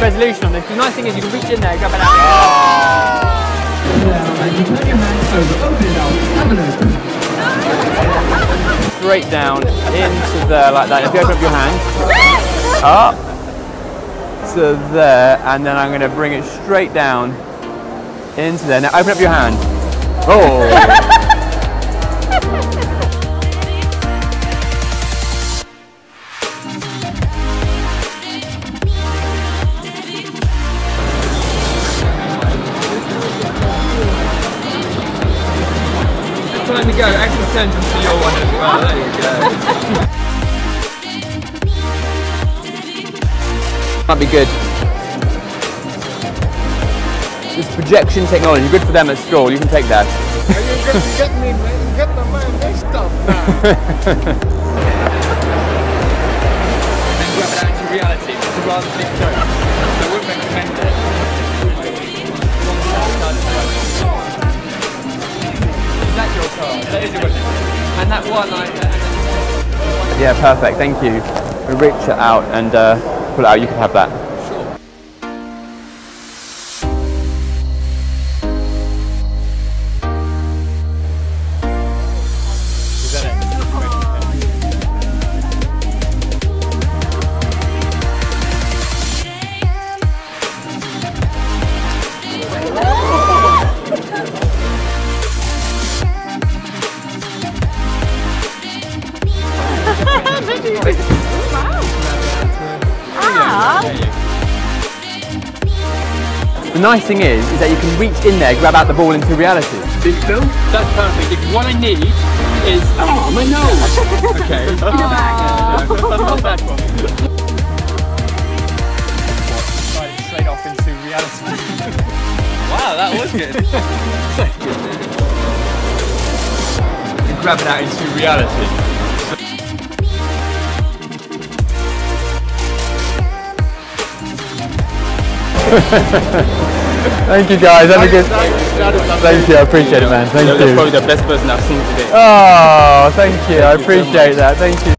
resolution on this. The nice thing is you can reach in there, grab it out. Straight down into there like that. If you open up your hand, up to there, and then I'm going to bring it straight down into there. Now open up your hand. Oh. Time to go. Extra attention to your one as well. There you go. Might be good. This projection technology, good for them at school. You can take that. You get me, man. Get the man mixed up now. and grab it out into reality. It's a rather big joke. And that one, I. Yeah, perfect. Thank you. We reach it out and uh, pull it out. You can have that. The nice thing is, is that you can reach in there, grab out the ball into reality. Big Phil? That's perfect. If what I need is oh my nose. okay. Oh, not that one. Slide it straight off into reality. wow, that was good. You grab it out into reality. Thank you guys. Have a good. Thank you. I appreciate it, man. Thank You're you. probably the best person I've seen today. Oh, thank you. I appreciate that. Thank you